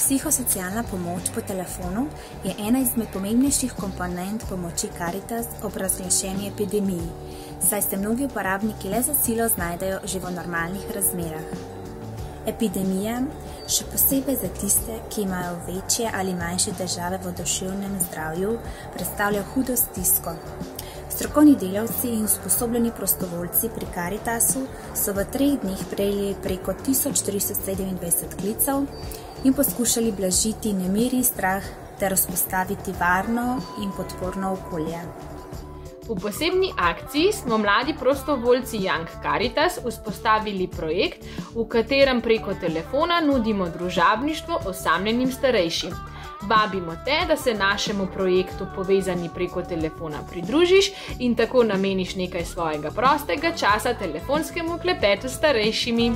Psihosocialna pomoč po telefonu je ena izmed pomembnejših komponent pomoči Caritas ob razglašeni epidemiji, saj se mnogi uporabniki le za silo znajdejo že v normalnih razmerah. Epidemija, še posebej za tiste, ki imajo večje ali manjše težave v duševnem zdravju, predstavlja hudo stisko. Strokovni delavci in usposobljeni prostovoljci pri Caritasu so v treh dneh prejeli preko 1327 klicev in poskušali blažiti nemir in strah ter vzpostaviti varno in podporno okolje. V posebni akciji smo mladi prostovoljci Young Caritas vzpostavili projekt, v katerem preko telefona nudimo družabništvo osamljenim starejšim. Vabimo te, da se našemu projektu povezani preko telefona pridružiš in tako nameniš nekaj svojega prostega časa telefonskemu klepetu s starejšimi.